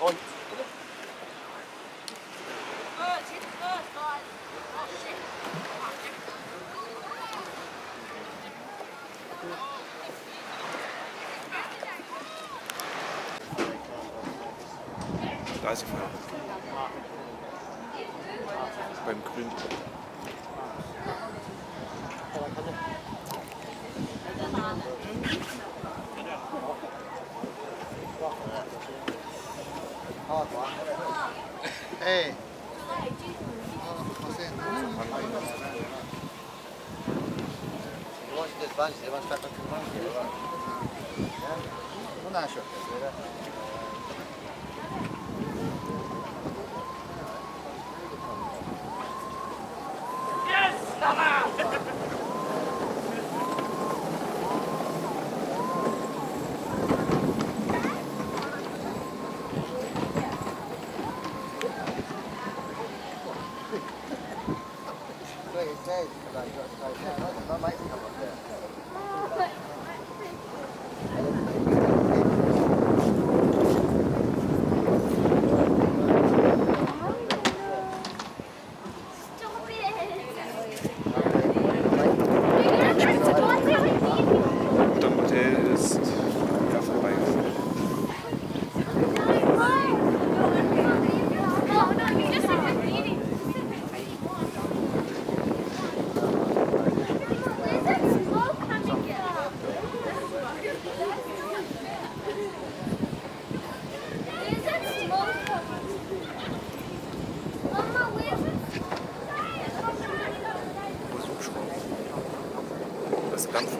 Und Da ist sie. Beim Grün. 好好好哎好的好的好的那是ね。Das Dampf.